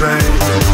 train.